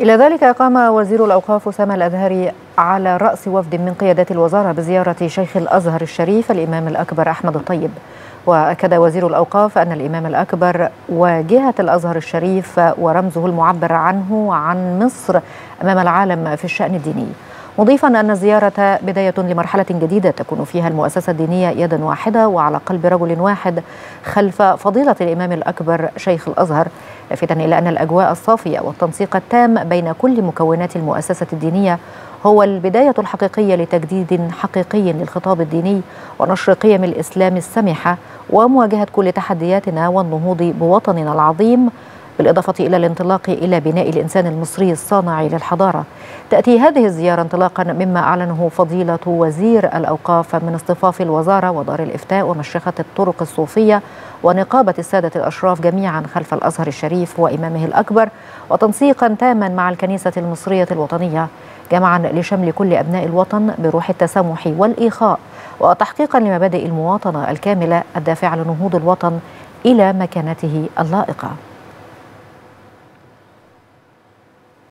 إلى ذلك قام وزير الأوقاف أسامة الأزهري على رأس وفد من قيادات الوزارة بزيارة شيخ الأزهر الشريف الإمام الأكبر أحمد الطيب. وأكد وزير الأوقاف أن الإمام الأكبر واجهة الأزهر الشريف ورمزه المعبر عنه عن مصر أمام العالم في الشأن الديني. مضيفا أن الزيارة بداية لمرحلة جديدة تكون فيها المؤسسة الدينية يدا واحدة وعلى قلب رجل واحد خلف فضيلة الإمام الأكبر شيخ الأزهر. لافتا إلى أن الأجواء الصافية والتنسيق التام بين كل مكونات المؤسسة الدينية هو البداية الحقيقية لتجديد حقيقي للخطاب الديني ونشر قيم الإسلام السمحة ومواجهة كل تحدياتنا والنهوض بوطننا العظيم. بالإضافة إلى الانطلاق إلى بناء الإنسان المصري الصانع للحضارة. تأتي هذه الزيارة انطلاقا مما أعلنه فضيلة وزير الأوقاف من اصطفاف الوزارة ودار الإفتاء ومشيخة الطرق الصوفية ونقابة السادة الأشراف جميعا خلف الأزهر الشريف وإمامه الأكبر وتنسيقا تاما مع الكنيسة المصرية الوطنية جمعا لشمل كل أبناء الوطن بروح التسامح والإخاء وتحقيقا لمبادئ المواطنة الكاملة الدافعة لنهوض الوطن إلى مكانته اللائقة.